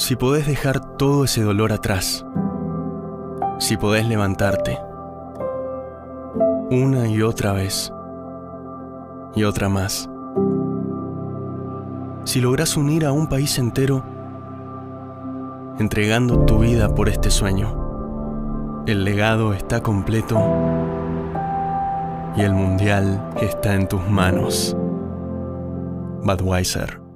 Si podés dejar todo ese dolor atrás, si podés levantarte una y otra vez y otra más, si lográs unir a un país entero entregando tu vida por este sueño, el legado está completo y el mundial está en tus manos. Budweiser.